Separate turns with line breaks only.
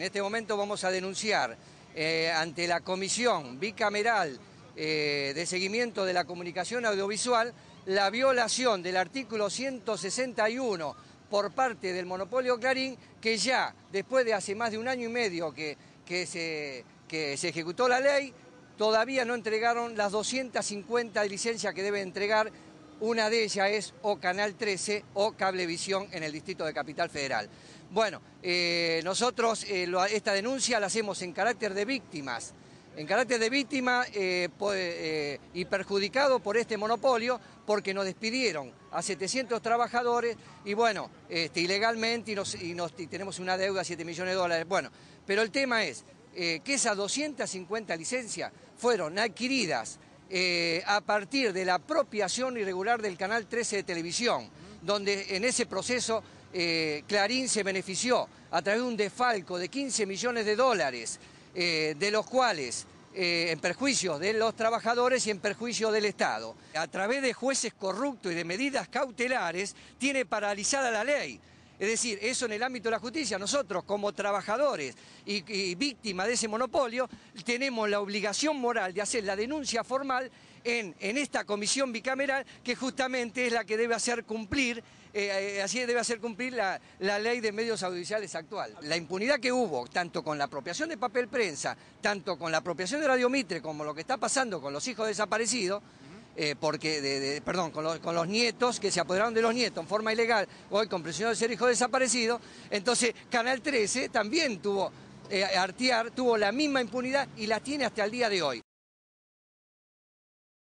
En este momento vamos a denunciar eh, ante la Comisión Bicameral eh, de Seguimiento de la Comunicación Audiovisual la violación del artículo 161 por parte del monopolio Clarín, que ya después de hace más de un año y medio que, que, se, que se ejecutó la ley, todavía no entregaron las 250 licencias que debe entregar una de ellas es o Canal 13 o Cablevisión en el distrito de Capital Federal. Bueno, eh, nosotros eh, esta denuncia la hacemos en carácter de víctimas, en carácter de víctima eh, y perjudicado por este monopolio porque nos despidieron a 700 trabajadores y bueno, este, ilegalmente y, nos, tenemos una deuda de 7 millones de dólares. Bueno, pero el tema es que esas 250 licencias fueron adquiridas eh, a partir de la apropiación irregular del Canal 13 de televisión, donde en ese proceso eh, Clarín se benefició a través de un defalco de 15 millones de dólares, eh, de los cuales en perjuicio de los trabajadores y en perjuicio del Estado. A través de jueces corruptos y de medidas cautelares tiene paralizada la ley. Es decir, eso en el ámbito de la justicia, nosotros como trabajadores y, víctimas de ese monopolio, tenemos la obligación moral de hacer la denuncia formal en, esta comisión bicameral que justamente es la que debe hacer cumplir, eh, eh, así debe hacer cumplir la, la, ley de medios audiovisuales actual. La impunidad que hubo, tanto con la apropiación de papel prensa, tanto con la apropiación de Radio Mitre, como lo que está pasando con los hijos desaparecidos, eh, porque perdón, con los, nietos que se apoderaron de los nietos en forma ilegal, hoy con presión de ser hijo desaparecido, entonces Canal 13 también tuvo, eh, tuvo la misma impunidad y la tiene hasta el día de hoy.